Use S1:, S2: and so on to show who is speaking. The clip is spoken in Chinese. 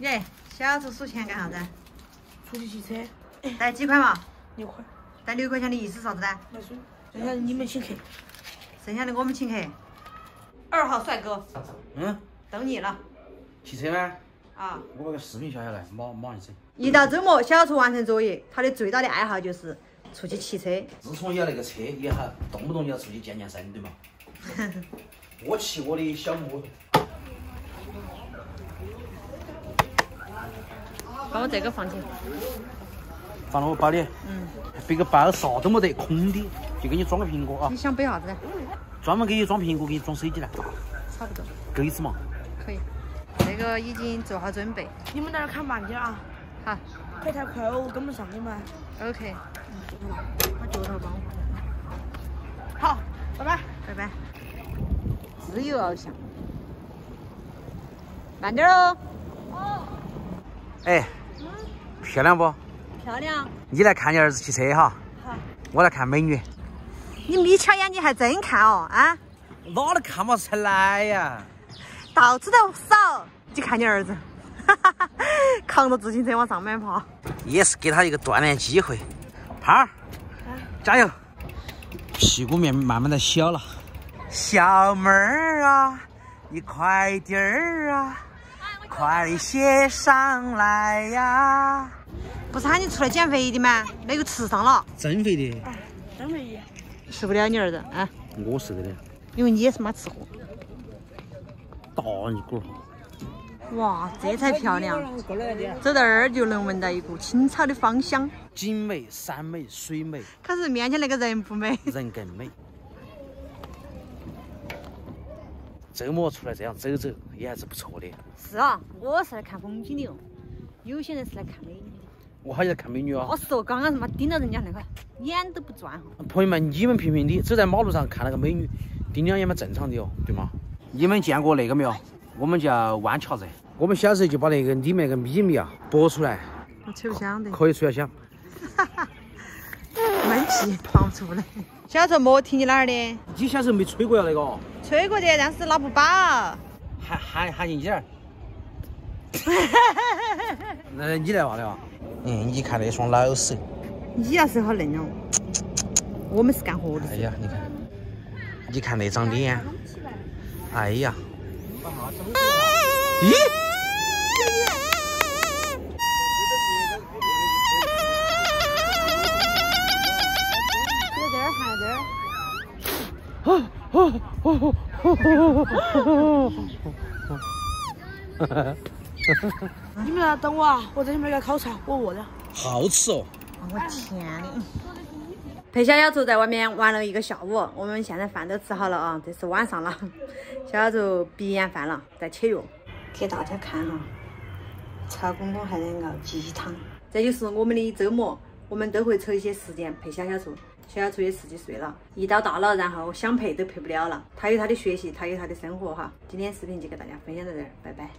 S1: 耶，小猪数钱干啥子？
S2: 出去骑车。
S1: 带几块嘛？
S2: 六块。
S1: 带六块钱的意思是啥子呢？
S2: 剩下的你们请客。
S1: 剩下的我们请客。二号帅哥。
S3: 嗯。
S1: 等你了。
S3: 骑车吗？
S1: 啊。
S3: 我把个视频下下来，马马上整。
S1: 一到周末，小厨完成作业，他的最大的爱好就是出去骑车。
S3: 自从有那个车，也好，动不动就要出去健健身，对吗？我骑我的小摩托。
S1: 把我这个放进。
S3: 放到我包里。嗯。别个包啥都没得，空的，就给你装个苹果啊。
S1: 你想背啥子呢？
S3: 专门给你装苹果，给你装手机来。
S1: 差不多。
S3: 够意思嘛？
S1: 可以。这个已经做好准备。
S2: 你们在那看慢点啊。
S1: 好。
S2: 开太快哦，我跟不上你们。
S1: OK。把脚头帮我。
S2: 好，拜拜。
S1: 拜拜。自由翱翔。慢点哦。
S3: 哦。哎。漂亮不？
S1: 漂亮。
S3: 你来看你儿子骑车哈。好。我来看美女。
S1: 你眯起眼睛还真看哦啊？
S3: 哪里看嘛才来呀？
S1: 到处都扫，就看你儿子，哈哈哈，扛着自行车往上面爬。
S3: 也是给他一个锻炼机会。胖儿，加油！屁股面慢慢的小了。小妹儿啊，你快点儿啊，快些上来呀！
S1: 不是喊你出来减肥的吗？那个吃上了。
S3: 增肥的。
S2: 增肥的。
S1: 受不了你儿子啊！
S3: 我受得了。
S1: 因为你也是妈吃货。
S3: 大一股！
S1: 哇，这才漂亮！走到那儿就能闻到一股青草的芳香。
S3: 景美、山美、水美。
S1: 可是面前那个人不美。
S3: 人更美。周末出来这样走走也还是不错的。
S1: 是啊，我是来看风景的哦。有些人是来看美女的。
S3: 我好像看美女啊！
S1: 我是哦，刚刚他妈盯到人家那个眼都不转哈。
S3: 朋友们，你们评评理，走在马路上看那个美女，盯两眼嘛正常的哦，对吗？你们见过那个没有？我们叫弯桥子。我们小时候就把那个里面那个秘密啊剥出来，
S1: 吹不香的，
S3: 可以吹下香。
S1: 哈哈，闷气放不出来。小时候没听你哪儿的？
S3: 你小时候没吹过呀那个？
S1: 吹过的，但是拿不饱。
S3: 喊喊喊进去儿。那你来挖的哇？嗯，你看那双老手。
S1: 你要是好嫩哦。我们是干活的。
S3: 哎呀，你看，你看那张脸。哎呀！咦？
S2: 你们来等我啊！我在里面个烤肠，我饿了。
S3: 好吃哦！
S1: 我天的！陪小小猪在外面玩了一个下午，我们现在饭都吃好了啊，这是晚上了。小小猪鼻炎犯了，在吃药。给大家看哈，曹公公还在熬鸡汤。这就是我们的周末，我们都会抽一些时间陪小小猪。小小出去十几岁了，一到大了，然后想陪都陪不了了。他有他的学习，他有他的生活哈。今天视频就给大家分享到这儿，拜拜。